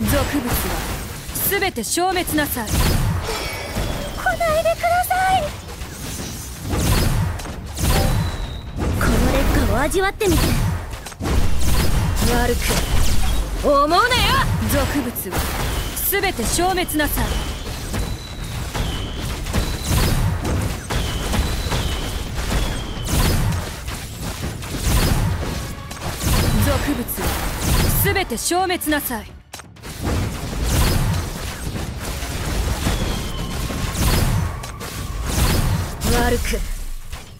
族物は全て消滅なさい来ないでください。この劣化を味わってみて。悪く思うなよ。俗物は全て消滅なさい俗物は全て消滅なさい悪く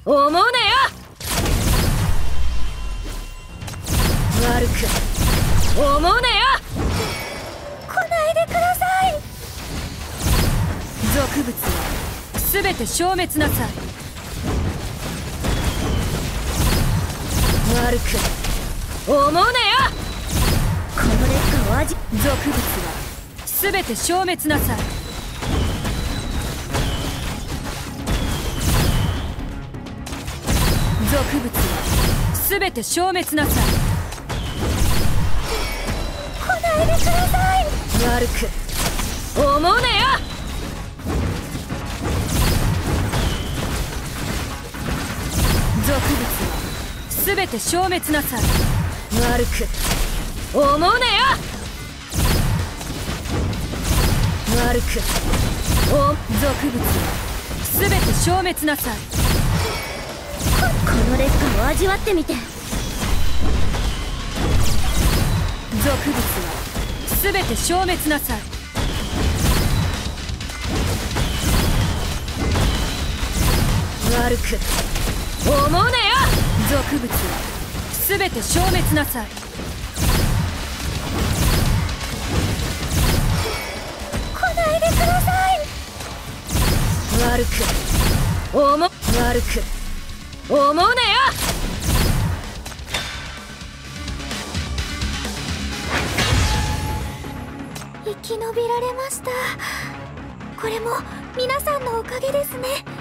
思うなよ。悪く思うなよ。来ないでください。俗物は全て消滅なさい。悪く思うなよ。この劣化を味俗物は全て消滅なさい俗物は全て消滅なさい。来ないでください。悪く思うなよ。俗物は全て消滅なさい。悪く思うなよ。悪くお俗物は全て消滅なさい。この劣化を味わってみて。俗物は全て消滅なさい。悪く思うなよ。俗物は全て消滅なさい。来ないでください。悪く思悪く思うなよ。生き延びられました。これも皆さんのおかげですね。